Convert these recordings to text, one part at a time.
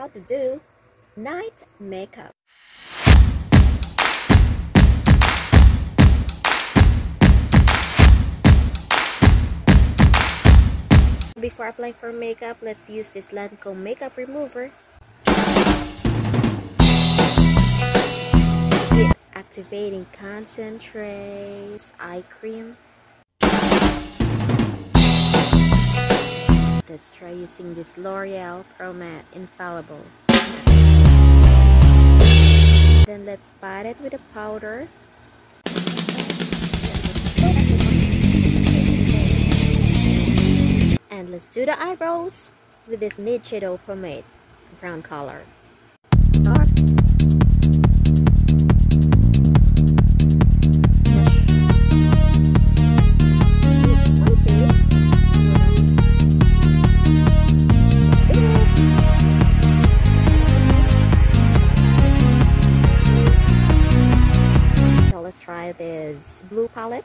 how to do night makeup. Before applying for makeup, let's use this Lancome makeup remover. Activating concentrates eye cream. Let's try using this L'Oreal Pro Matte Infallible. Then let's pat it with a powder. And let's do the eyebrows with this Shadow Pomade, brown color. This blue palette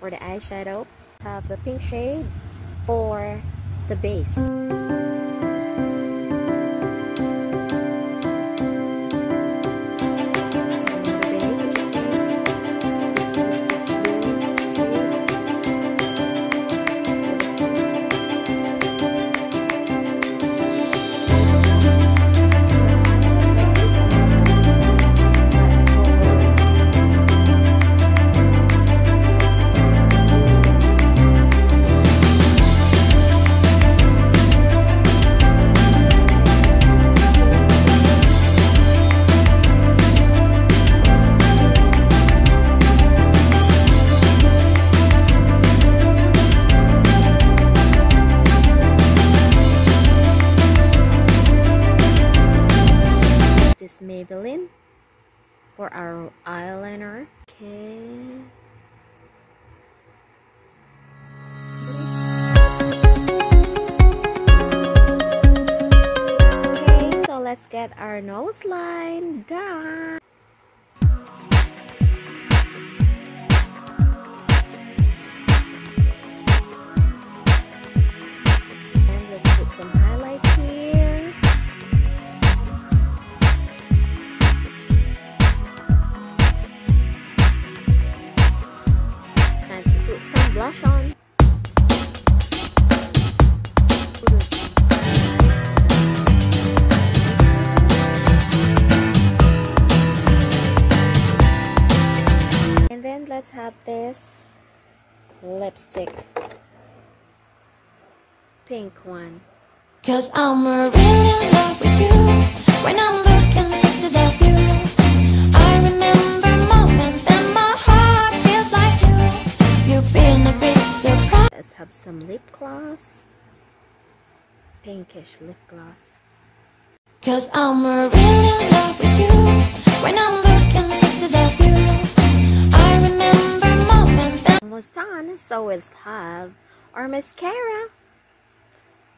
for the eyeshadow. Have the pink shade for the base. Maybelline for our eyeliner. Okay. Okay, so let's get our nose line done. Blush on. And then let's have this lipstick. Pink one. Cause I'm really in love with you when I'm have some lip gloss. Pinkish lip gloss. Cause I'm really in love with you when I'm looking pictures of you. I remember moments Almost done, so let's have our mascara.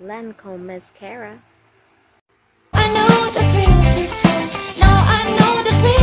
Lancome mascara. I know the thrill. Now I know the thrill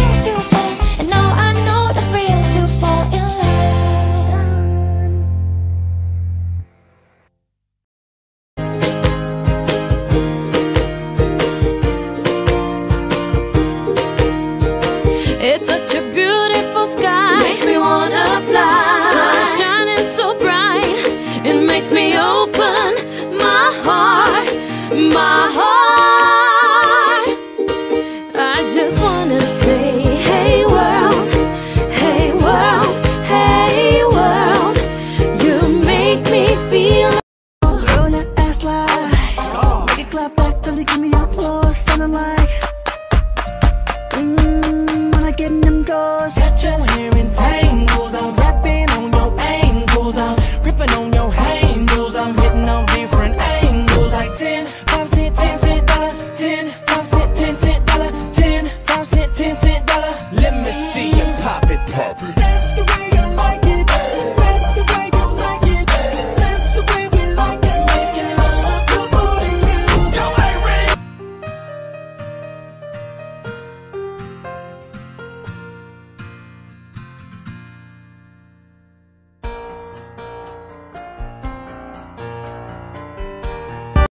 When